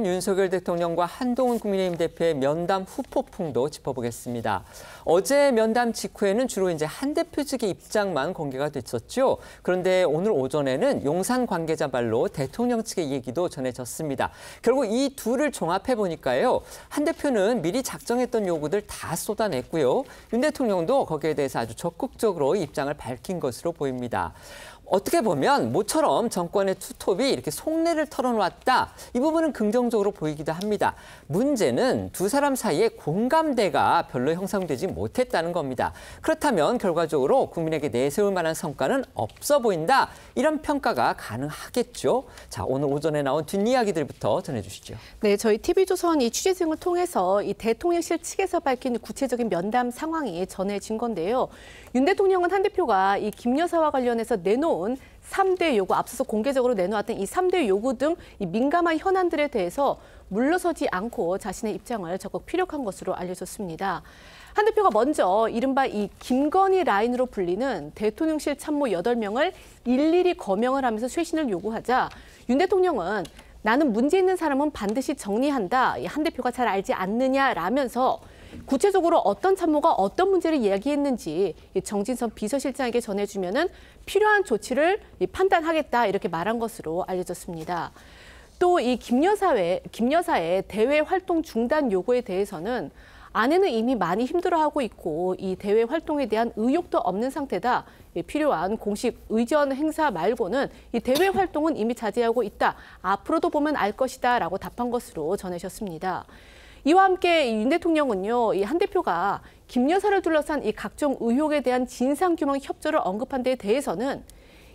윤석열 대통령과 한동훈 국민의힘 대표의 면담 후폭풍도 짚어보겠습니다. 어제 면담 직후에는 주로 이제 한 대표 측의 입장만 공개가 됐었죠. 그런데 오늘 오전에는 용산 관계자 말로 대통령 측의 얘기도 전해졌습니다. 결국 이 둘을 종합해 보니까요. 한 대표는 미리 작정했던 요구들 다 쏟아냈고요. 윤 대통령도 거기에 대해서 아주 적극적으로 입장을 밝힌 것으로 보입니다. 어떻게 보면 모처럼 정권의 투톱이 이렇게 속내를 털어놓았다. 이 부분은 긍정적으로 보이기도 합니다. 문제는 두 사람 사이에 공감대가 별로 형성되지 못했다는 겁니다. 그렇다면 결과적으로 국민에게 내세울 만한 성과는 없어 보인다. 이런 평가가 가능하겠죠. 자, 오늘 오전에 나온 뒷이야기들부터 전해주시죠. 네, 저희 TV조선 이 취재 등을 통해서 이 대통령실 측에서 밝힌 구체적인 면담 상황이 전해진 건데요. 윤 대통령은 한 대표가 이 김 여사와 관련해서 내놓은 3대 요구, 앞서서 공개적으로 내놓았던 이 3대 요구 등 이 민감한 현안들에 대해서 물러서지 않고 자신의 입장을 적극 피력한 것으로 알려졌습니다. 한 대표가 먼저 이른바 이 김건희 라인으로 불리는 대통령실 참모 8명을 일일이 거명을 하면서 쇄신을 요구하자 윤 대통령은 나는 문제 있는 사람은 반드시 정리한다. 한 대표가 잘 알지 않느냐라면서 구체적으로 어떤 참모가 어떤 문제를 이야기했는지 정진선 비서실장에게 전해주면은 필요한 조치를 판단하겠다 이렇게 말한 것으로 알려졌습니다. 또 이 김여사의 김여사의 대외 활동 중단 요구에 대해서는 아내는 이미 많이 힘들어하고 있고 이 대외 활동에 대한 의욕도 없는 상태다. 필요한 공식 의전 행사 말고는 이 대외 활동은 이미 자제하고 있다. 앞으로도 보면 알 것이다 라고 답한 것으로 전해졌습니다. 이와 함께 윤 대통령은요, 이 한 대표가 김 여사를 둘러싼 이 각종 의혹에 대한 진상규명 협조를 언급한 데 대해서는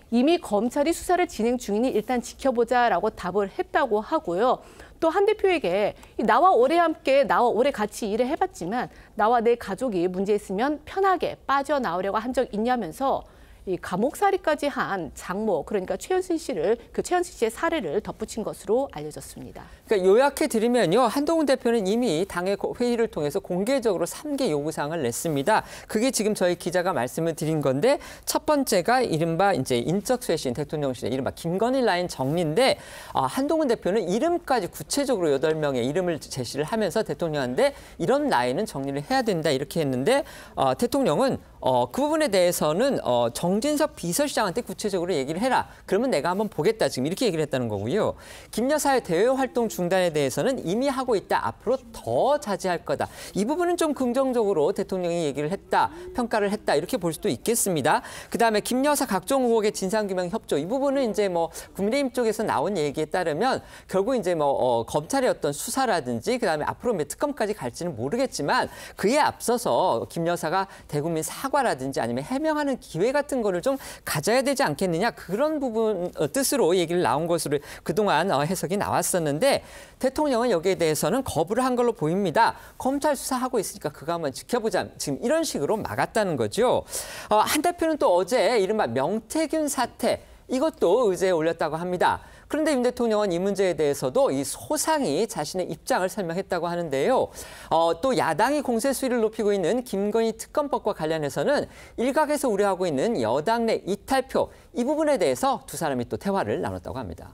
이미 검찰이 수사를 진행 중이니 일단 지켜보자라고 답을 했다고 하고요. 또 한 대표에게 나와 오래 함께 나와 오래 같이 일을 해봤지만 나와 내 가족이 문제 있으면 편하게 빠져나오려고 한 적 있냐면서 이 감옥살이까지 한 장모 그러니까 최현순 씨를 그 최현순 씨의 사례를 덧붙인 것으로 알려졌습니다. 그러니까 요약해 드리면요. 한동훈 대표는 이미 당의 회의를 통해서 공개적으로 3개 요구 사항을 냈습니다. 그게 지금 저희 기자가 말씀을 드린 건데 첫 번째가 이른바 이제 인적 쇄신 대통령실의 이른바 김건희 라인 정리인데 아, 한동훈 대표는 이름까지 구체적으로 여덟 명의 이름을 제시를 하면서 대통령한테 이런 라인은 정리를 해야 된다 이렇게 했는데 어, 대통령은 어, 그 부분에 대해서는 어, 정진석 비서실장한테 구체적으로 얘기를 해라. 그러면 내가 한번 보겠다. 지금 이렇게 얘기를 했다는 거고요. 김 여사의 대외 활동 중단에 대해서는 이미 하고 있다. 앞으로 더 자제할 거다. 이 부분은 좀 긍정적으로 대통령이 얘기를 했다. 평가를 했다. 이렇게 볼 수도 있겠습니다. 그다음에 김 여사 각종 의혹의 진상규명 협조. 이 부분은 이제 뭐 국민의힘 쪽에서 나온 얘기에 따르면 결국 이제 뭐 어, 검찰의 어떤 수사라든지 그다음에 앞으로 몇 특검까지 갈지는 모르겠지만 그에 앞서서 김 여사가 대국민 사 사과라든지 아니면 해명하는 기회 같은 거를 좀 가져야 되지 않겠느냐 그런 부분 어, 뜻으로 얘기를 나온 것으로 그동안 어, 해석이 나왔었는데 대통령은 여기에 대해서는 거부를 한 걸로 보입니다. 검찰 수사하고 있으니까 그거 한번 지켜보자. 지금 이런 식으로 막았다는 거죠. 어, 한 대표는 또 어제 이른바 명태균 사태 이것도 의제에 올렸다고 합니다. 그런데 윤 대통령은 이 문제에 대해서도 이 소상히 자신의 입장을 설명했다고 하는데요. 어, 또 야당이 공세 수위를 높이고 있는 김건희 특검법과 관련해서는 일각에서 우려하고 있는 여당 내 이탈표 이 부분에 대해서 두 사람이 또 대화를 나눴다고 합니다.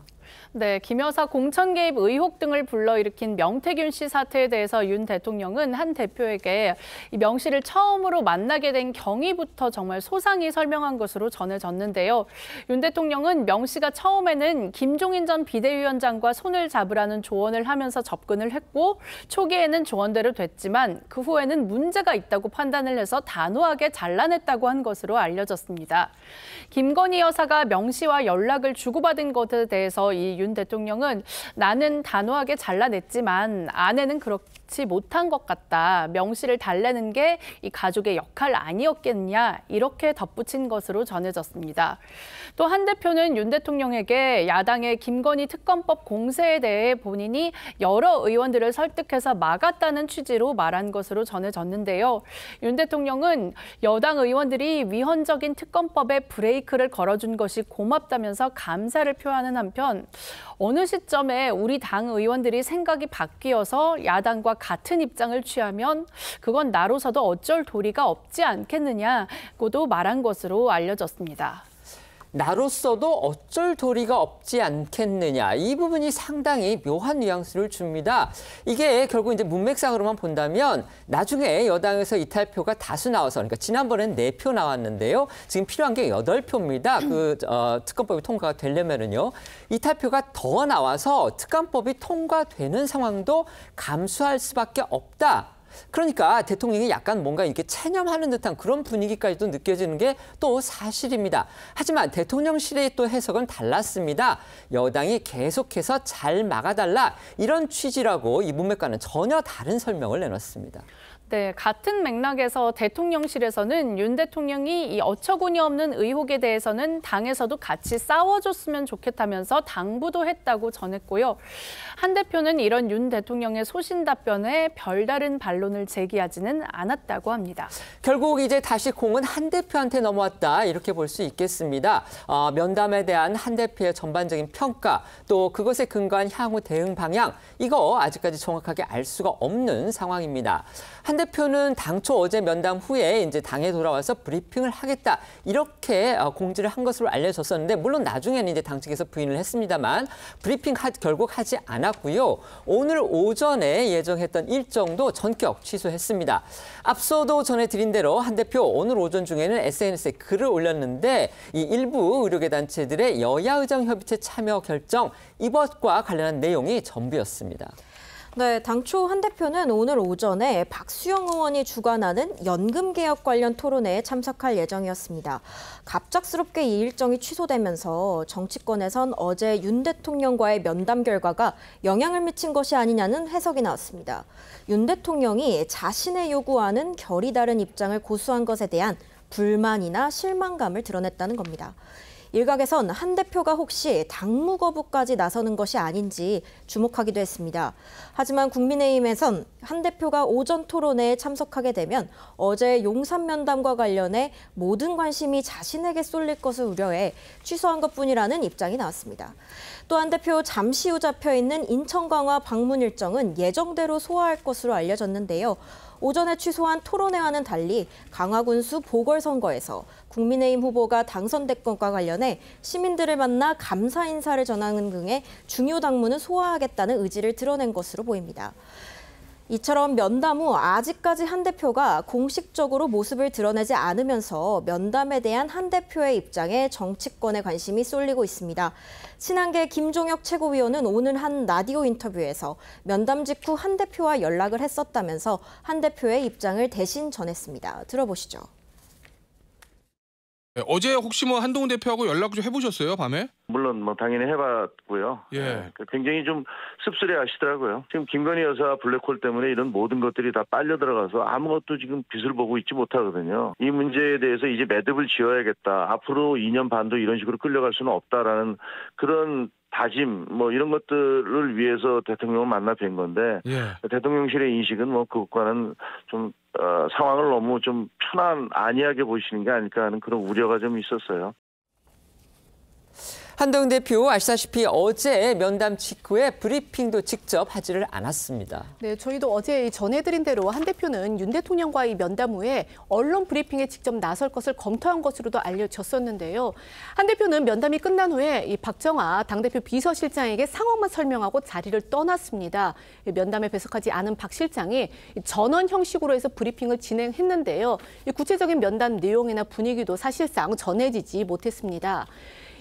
네, 김 여사 공천 개입 의혹 등을 불러일으킨 명태균 씨 사태에 대해서 윤 대통령은 한 대표에게 명 씨를 처음으로 만나게 된 경위부터 정말 소상히 설명한 것으로 전해졌는데요. 윤 대통령은 명 씨가 처음에는 김종인 전 비대위원장과 손을 잡으라는 조언을 하면서 접근을 했고 초기에는 조언대로 됐지만 그 후에는 문제가 있다고 판단을 해서 단호하게 잘라냈다고 한 것으로 알려졌습니다. 김건희 여사가 명 씨와 연락을 주고받은 것에 대해서 이윤 대통령은 나는 단호하게 잘라냈지만 아내는 그렇지 못한 것 같다. 명시를 달래는 게 이 가족의 역할 아니었겠냐 이렇게 덧붙인 것으로 전해졌습니다. 또 한 대표는 윤 대통령에게 야당의 김건희 특검법 공세에 대해 본인이 여러 의원들을 설득해서 막았다는 취지로 말한 것으로 전해졌는데요. 윤 대통령은 여당 의원들이 위헌적인 특검법에 브레이크를 걸어준 것이 고맙다면서 감사를 표하는 한편 어느 시점에 우리 당 의원들이 생각이 바뀌어서 야당과 같은 입장을 취하면 그건 나로서도 어쩔 도리가 없지 않겠느냐고도 말한 것으로 알려졌습니다. 나로서도 어쩔 도리가 없지 않겠느냐. 이 부분이 상당히 묘한 뉘앙스를 줍니다. 이게 결국 이제 문맥상으로만 본다면 나중에 여당에서 이탈표가 다수 나와서 그러니까 지난번엔 네 표 나왔는데요. 지금 필요한 게 여덟 표입니다. 그 어, 특검법이 통과가 되려면은요. 이탈표가 더 나와서 특검법이 통과되는 상황도 감수할 수밖에 없다. 그러니까 대통령이 약간 뭔가 이렇게 체념하는 듯한 그런 분위기까지도 느껴지는 게 또 사실입니다. 하지만 대통령실의 또 해석은 달랐습니다. 여당이 계속해서 잘 막아달라 이런 취지라고 이 문맥과는 전혀 다른 설명을 내놨습니다. 네, 같은 맥락에서 대통령실에서는 윤 대통령이 이 어처구니 없는 의혹에 대해서는 당에서도 같이 싸워줬으면 좋겠다면서 당부도 했다고 전했고요. 한 대표는 이런 윤 대통령의 소신 답변에 별다른 반론을 제기하지는 않았다고 합니다. 결국 이제 다시 공은 한 대표한테 넘어왔다 이렇게 볼 수 있겠습니다. 어, 면담에 대한 한 대표의 전반적인 평가 또 그것에 근거한 향후 대응 방향 이거 아직까지 정확하게 알 수가 없는 상황입니다. 한대 표는 당초 어제 면담 후에 이제 당에 돌아와서 브리핑을 하겠다 이렇게 어, 공지를 한 것으로 알려졌었는데 물론 나중에는 이제 당 측에서 부인을 했습니다만 브리핑 하, 결국 하지 않았고요. 오늘 오전에 예정했던 일정도 전격 취소했습니다. 앞서도 전해드린 대로 한 대표 오늘 오전 중에는 SNS에 글을 올렸는데 이 일부 의료계 단체들의 여야 의정 협의체 참여 결정 이것과 관련한 내용이 전부였습니다. 네, 당초 한 대표는 오늘 오전에 박수영 의원이 주관하는 연금 개혁 관련 토론회에 참석할 예정이었습니다. 갑작스럽게 이 일정이 취소되면서 정치권에선 어제 윤 대통령과의 면담 결과가 영향을 미친 것이 아니냐는 해석이 나왔습니다. 윤 대통령이 자신의 요구와는 결이 다른 입장을 고수한 것에 대한 불만이나 실망감을 드러냈다는 겁니다. 일각에선 한 대표가 혹시 당무 거부까지 나서는 것이 아닌지 주목하기도 했습니다. 하지만 국민의힘에선 한 대표가 오전 토론회에 참석하게 되면 어제 용산 면담과 관련해 모든 관심이 자신에게 쏠릴 것을 우려해 취소한 것뿐이라는 입장이 나왔습니다. 또 한 대표 잠시 후 잡혀 있는 인천 강화 방문 일정은 예정대로 소화할 것으로 알려졌는데요. 오전에 취소한 토론회와는 달리 강화군수 보궐선거에서 국민의힘 후보가 당선된 것과 관련해 시민들을 만나 감사 인사를 전하는 등의 중요 당무는 소화하겠다는 의지를 드러낸 것으로 보입니다. 이처럼 면담 후 아직까지 한 대표가 공식적으로 모습을 드러내지 않으면서 면담에 대한 한 대표의 입장에 정치권의 관심이 쏠리고 있습니다. 친한계 김종혁 최고위원은 오늘 한 라디오 인터뷰에서 면담 직후 한 대표와 연락을 했었다면서 한 대표의 입장을 대신 전했습니다. 들어보시죠. 네, 어제 혹시 뭐 한동훈 대표하고 연락 좀 해보셨어요 밤에? 물론 뭐 당연히 해봤고요. 예. 네, 그 굉장히 좀 씁쓸해하시더라고요. 지금 김건희 여사 블랙홀 때문에 이런 모든 것들이 다 빨려 들어가서 아무것도 지금 빛을 보고 있지 못하거든요. 이 문제에 대해서 이제 매듭을 지어야겠다. 앞으로 2년 반도 이런 식으로 끌려갈 수는 없다라는 그런 다짐 뭐 이런 것들을 위해서 대통령을 만나 뵌 건데 예. 대통령실의 인식은 뭐 그것과는 좀 어, 상황을 너무 좀 편안 안이하게 보시는 게 아닐까 하는 그런 우려가 좀 있었어요. 한동훈 대표 아시다시피 어제 면담 직후에 브리핑도 직접 하지를 않았습니다. 네, 저희도 어제 전해드린 대로 한 대표는 윤 대통령과의 면담 후에 언론 브리핑에 직접 나설 것을 검토한 것으로도 알려졌었는데요. 한 대표는 면담이 끝난 후에 이 박정아 당대표 비서실장에게 상황만 설명하고 자리를 떠났습니다. 면담에 배석하지 않은 박 실장이 전원 형식으로 해서 브리핑을 진행했는데요. 구체적인 면담 내용이나 분위기도 사실상 전해지지 못했습니다.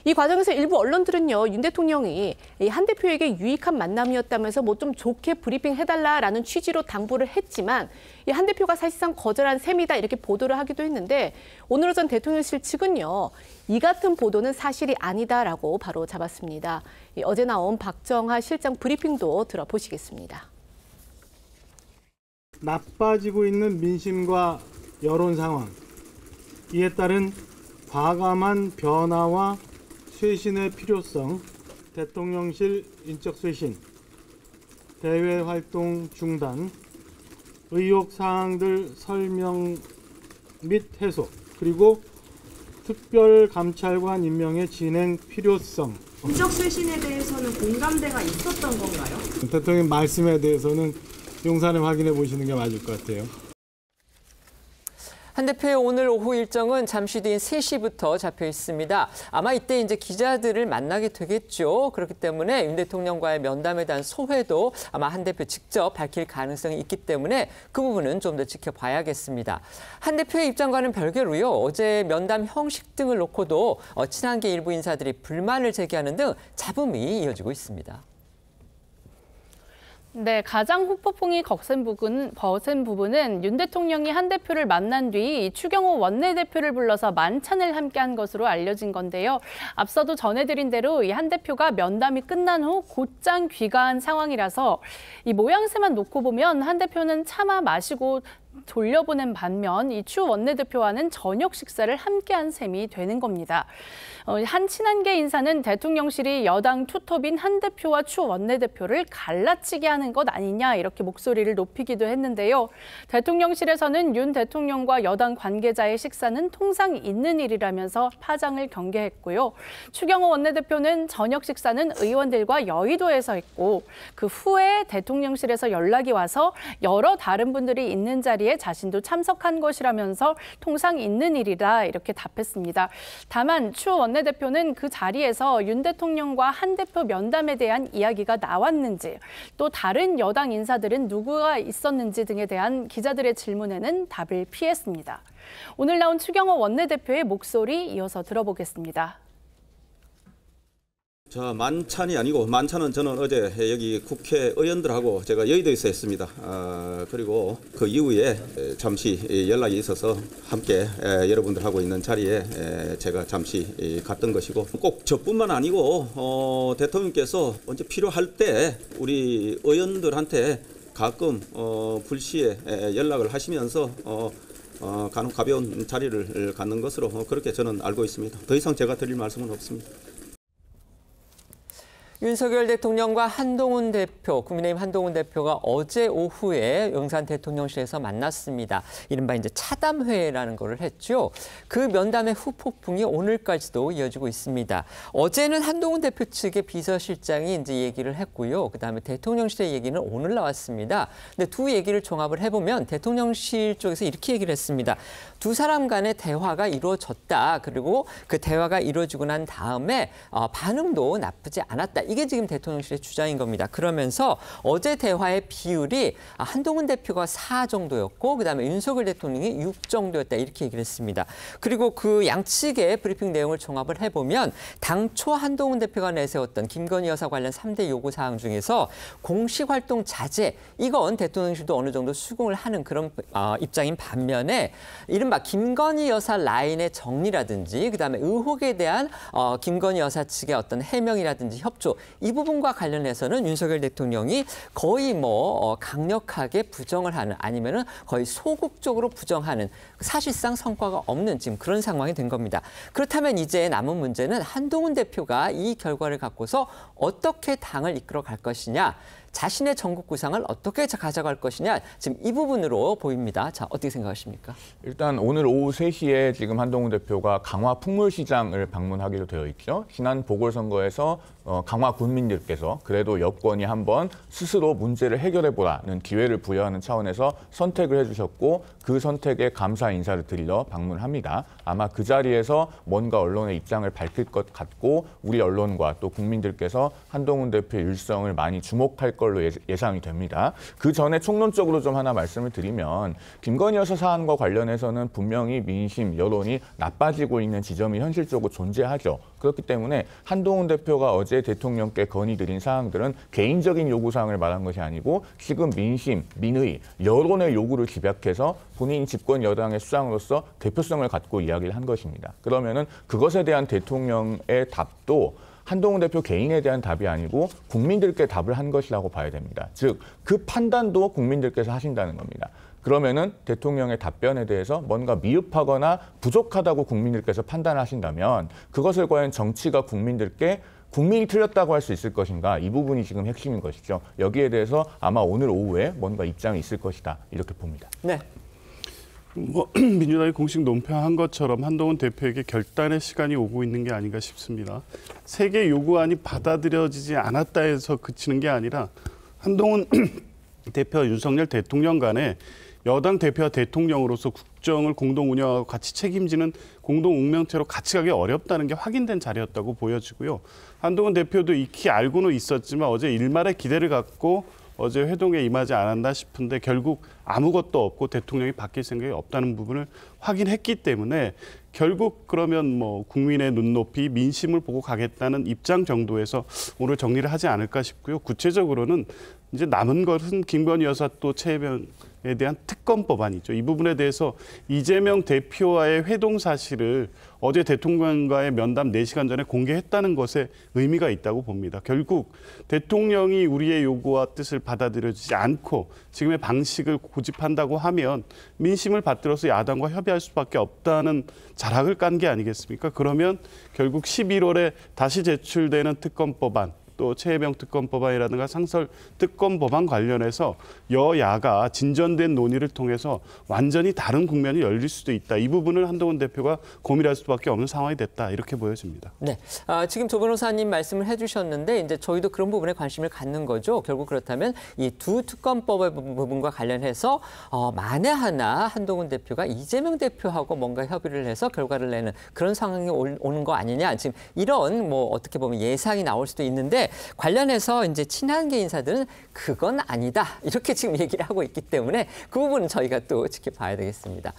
이 과정에서 일부 언론들은요, 윤 대통령이 한 대표에게 유익한 만남이었다면서 뭐 좀 좋게 브리핑 해달라라는 취지로 당부를 했지만 이 한 대표가 사실상 거절한 셈이다 이렇게 보도를 하기도 했는데 오늘 오전 대통령실 측은요, 이 같은 보도는 사실이 아니다라고 바로 잡았습니다. 어제 나온 박정하 실장 브리핑도 들어보시겠습니다. 나빠지고 있는 민심과 여론 상황, 이에 따른 과감한 변화와 쇄신의 필요성, 대통령실 인적 쇄신, 대외 활동 중단, 의혹 사항들 설명 및 해소, 그리고 특별 감찰관 임명의 진행 필요성. 인적 쇄신에 대해서는 공감대가 있었던 건가요? 대통령 말씀에 대해서는 용산에 확인해 보시는 게 맞을 것 같아요. 한 대표의 오늘 오후 일정은 잠시 뒤인 3시부터 잡혀 있습니다. 아마 이때 이제 기자들을 만나게 되겠죠. 그렇기 때문에 윤 대통령과의 면담에 대한 소회도 아마 한 대표 직접 밝힐 가능성이 있기 때문에 그 부분은 좀 더 지켜봐야겠습니다. 한 대표의 입장과는 별개로요. 어제 면담 형식 등을 놓고도 어, 친한계 일부 인사들이 불만을 제기하는 등 잡음이 이어지고 있습니다. 네, 가장 후폭풍이 거센 부분, 거센 부분은 윤 대통령이 한 대표를 만난 뒤 추경호 원내대표를 불러서 만찬을 함께한 것으로 알려진 건데요. 앞서도 전해드린 대로 이 한 대표가 면담이 끝난 후 곧장 귀가한 상황이라서 이 모양새만 놓고 보면 한 대표는 차마 마시고 돌려보낸 반면 이추 원내대표와는 저녁 식사를 함께한 셈이 되는 겁니다. 어, 한 친한계 인사는 대통령실이 여당 투톱인 한 대표와 추 원내대표를 갈라치게 하는 것 아니냐 이렇게 목소리를 높이기도 했는데요. 대통령실에서는 윤 대통령과 여당 관계자의 식사는 통상 있는 일이라면서 파장을 경계했고요. 추경호 원내대표는 저녁 식사는 의원들과 여의도에서 했고 그 후에 대통령실에서 연락이 와서 여러 다른 분들이 있는 자리 에 자신도 참석한 것이라면서 통상 있는 일이라 이렇게 답했습니다. 다만 추 원내대표는 그 자리에서 윤 대통령과 한 대표 면담에 대한 이야기가 나왔는지 또 다른 여당 인사들은 누구가 있었는지 등에 대한 기자들의 질문에는 답을 피했습니다. 오늘 나온 추경호 원내대표의 목소리 이어서 들어보겠습니다. 자 만찬이 아니고 만찬은 저는 어제 여기 국회의원들하고 제가 여의도에서 했습니다. 아, 그리고 그 이후에 잠시 연락이 있어서 함께 여러분들하고 있는 자리에 제가 잠시 갔던 것이고 꼭 저뿐만 아니고 어, 대통령께서 언제 필요할 때 우리 의원들한테 가끔 어, 불시에 연락을 하시면서 어, 어, 간혹 가벼운 자리를 갖는 것으로 그렇게 저는 알고 있습니다. 더 이상 제가 드릴 말씀은 없습니다. 윤석열 대통령과 한동훈 대표, 국민의힘 한동훈 대표가 어제 오후에 용산 대통령실에서 만났습니다. 이른바 이제 차담회라는 거를 했죠. 그 면담의 후폭풍이 오늘까지도 이어지고 있습니다. 어제는 한동훈 대표 측의 비서실장이 이제 얘기를 했고요. 그 다음에 대통령실의 얘기는 오늘 나왔습니다. 근데 두 얘기를 종합을 해보면 대통령실 쪽에서 이렇게 얘기를 했습니다. 두 사람 간의 대화가 이루어졌다. 그리고 그 대화가 이루어지고 난 다음에 어, 반응도 나쁘지 않았다. 이게 지금 대통령실의 주장인 겁니다. 그러면서 어제 대화의 비율이 한동훈 대표가 4 정도였고 그다음에 윤석열 대통령이 6 정도였다. 이렇게 얘기를 했습니다. 그리고 그 양측의 브리핑 내용을 종합을 해보면 당초 한동훈 대표가 내세웠던 김건희 여사 관련 3대 요구 사항 중에서 공식 활동 자제 이건 대통령실도 어느 정도 수긍을 하는 그런 어, 입장인 반면에 이른바 김건희 여사 라인의 정리라든지 그다음에 의혹에 대한 어, 김건희 여사 측의 어떤 해명이라든지 협조 이 부분과 관련해서는 윤석열 대통령이 거의 뭐 어, 강력하게 부정을 하는 아니면은 거의 소극적으로 부정하는 사실상 성과가 없는 지금 그런 상황이 된 겁니다. 그렇다면 이제 남은 문제는 한동훈 대표가 이 결과를 갖고서 어떻게 당을 이끌어 갈 것이냐. 자신의 전국 구상을 어떻게 가져갈 것이냐 지금 이 부분으로 보입니다. 자 어떻게 생각하십니까? 일단 오늘 오후 3시에 지금 한동훈 대표가 강화 풍물시장을 방문하기로 되어 있죠. 지난 보궐선거에서 어, 강화 군민들께서 그래도 여권이 한번 스스로 문제를 해결해 보라는 기회를 부여하는 차원에서 선택을 해주셨고 그 선택에 감사 인사를 드리러 방문합니다. 아마 그 자리에서 뭔가 언론의 입장을 밝힐 것 같고 우리 언론과 또 국민들께서 한동훈 대표의 일성을 많이 주목할 걸로 예상이 됩니다. 그 전에 총론적으로 좀 하나 말씀을 드리면 김건희 여사 사안과 관련해서는 분명히 민심, 여론이 나빠지고 있는 지점이 현실적으로 존재하죠. 그렇기 때문에 한동훈 대표가 어제 대통령께 건의드린 사항들은 개인적인 요구사항을 말한 것이 아니고 지금 민심, 민의, 여론의 요구를 집약해서 본인 집권 여당의 수장으로서 대표성을 갖고 이야기를 한 것입니다. 그러면은 그것에 대한 대통령의 답도 한동훈 대표 개인에 대한 답이 아니고 국민들께 답을 한 것이라고 봐야 됩니다. 즉, 그 판단도 국민들께서 하신다는 겁니다. 그러면은 대통령의 답변에 대해서 뭔가 미흡하거나 부족하다고 국민들께서 판단하신다면 그것을 과연 정치가 국민들께 국민이 틀렸다고 할 수 있을 것인가 이 부분이 지금 핵심인 것이죠. 여기에 대해서 아마 오늘 오후에 뭔가 입장이 있을 것이다 이렇게 봅니다. 네. 뭐 민주당이 공식 논평한 것처럼 한동훈 대표에게 결단의 시간이 오고 있는 게 아닌가 싶습니다. 세계 요구안이 받아들여지지 않았다 해서 그치는 게 아니라 한동훈 대표 윤석열 대통령 간에 여당 대표와 대통령으로서 국정을 공동 운영하고 같이 책임지는 공동 운명체로 같이 가기 어렵다는 게 확인된 자리였다고 보여지고요. 한동훈 대표도 익히 알고는 있었지만 어제 일말의 기대를 갖고 어제 회동에 임하지 않았나 싶은데 결국 아무것도 없고 대통령이 바뀔 생각이 없다는 부분을 확인했기 때문에 결국 그러면 뭐 국민의 눈높이 민심을 보고 가겠다는 입장 정도에서 오늘 정리를 하지 않을까 싶고요. 구체적으로는 이제 남은 것은 김건희 여사 또 최혜병에 대한 특검 법안이죠. 이 부분에 대해서 이재명 대표와의 회동 사실을 어제 대통령과의 면담 4시간 전에 공개했다는 것에 의미가 있다고 봅니다. 결국 대통령이 우리의 요구와 뜻을 받아들여지지 않고 지금의 방식을 고집한다고 하면 민심을 받들어서 야당과 협의할 수밖에 없다는 자락을 깐 게 아니겠습니까? 그러면 결국 11월에 다시 제출되는 특검 법안 또 최혜병 특검 법안이라든가 상설 특검 법안 관련해서 여야가 진전된 논의를 통해서 완전히 다른 국면이 열릴 수도 있다. 이 부분을 한동훈 대표가 고민할 수밖에 없는 상황이 됐다. 이렇게 보여집니다. 네, 아, 지금 조 변호사님 말씀을 해주셨는데 이제 저희도 그런 부분에 관심을 갖는 거죠. 결국 그렇다면 이 두 특검법의 부분과 관련해서 어, 만에 하나 한동훈 대표가 이재명 대표하고 뭔가 협의를 해서 결과를 내는 그런 상황이 올- 오는 거 아니냐. 지금 이런 뭐 어떻게 보면 예상이 나올 수도 있는데 관련해서 이제 친한계 인사들은 그건 아니다. 이렇게 지금 얘기를 하고 있기 때문에 그 부분은 저희가 또 지켜봐야 되겠습니다.